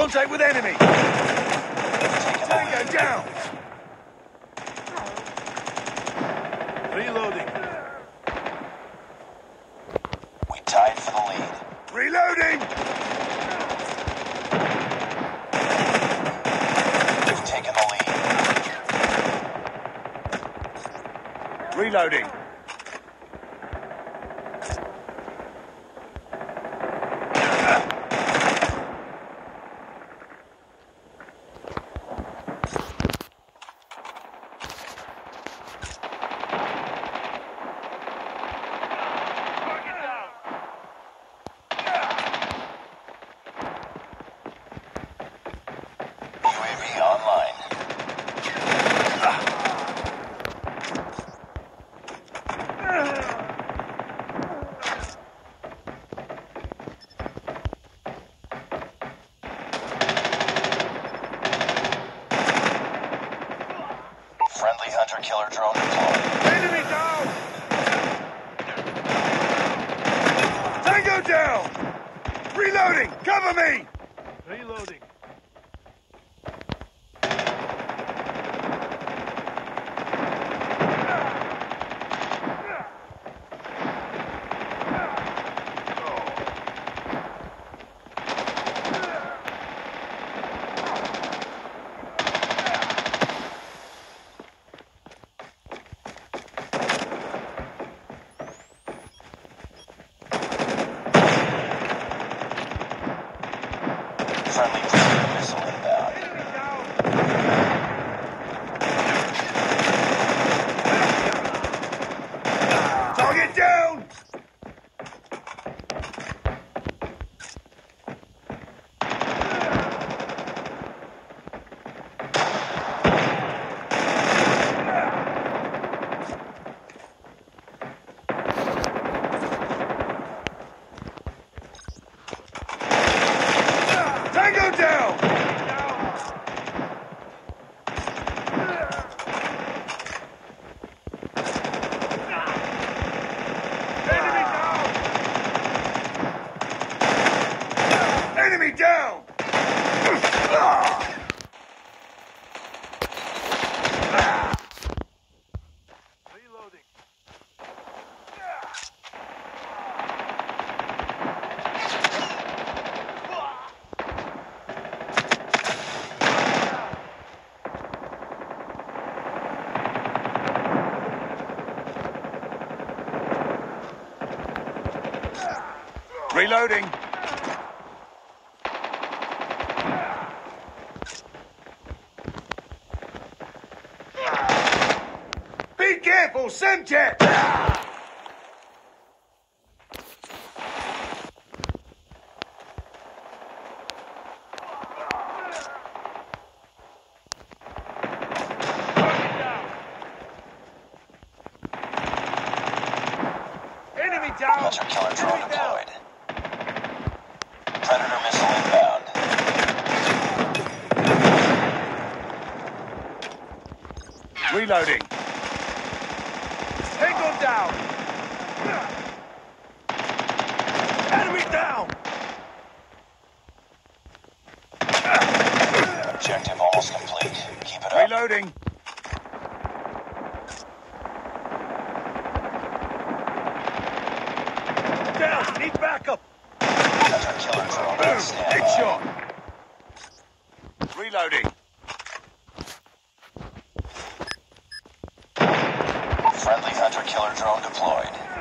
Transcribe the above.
Contact with enemy. Tango down. Reloading. We tied for the lead. Reloading. We've taken the lead. Reloading. Friendly hunter-killer drone deployed. Enemy down. Tango down. Reloading. Cover me. Reloading. Friendly missile inbound. Enemy down. Target down. Tango down. Enemy down. Enemy down. Reloading. Reloading. Be careful, Semtex! Enemy down! Hunter-killer drone Enemy down! Predator missile inbound. Reloading. Tango down. Enemy down. Objective almost complete. Keep it up. Reloading. Down. Need backup. Headshot. Reloading. Friendly hunter-killer drone deployed.